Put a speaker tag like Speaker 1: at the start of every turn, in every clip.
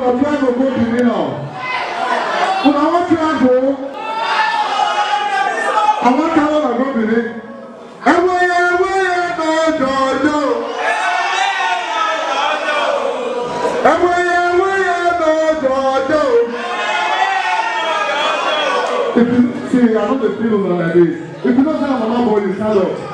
Speaker 1: kuna flag ogodi nina kuna wọn flag o àwọn káwọn náà gbọ́ bìíní ẹwọ́ yẹ ẹwọ́ yẹ náà dọ̀ọ́dọ̀ ẹwọ́ yẹ ẹwọ́ yẹ náà dọ̀ọ́dọ̀ if you see i no the feel una like this if you no tell mama boy you stand up.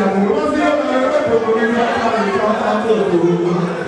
Speaker 1: Thank you.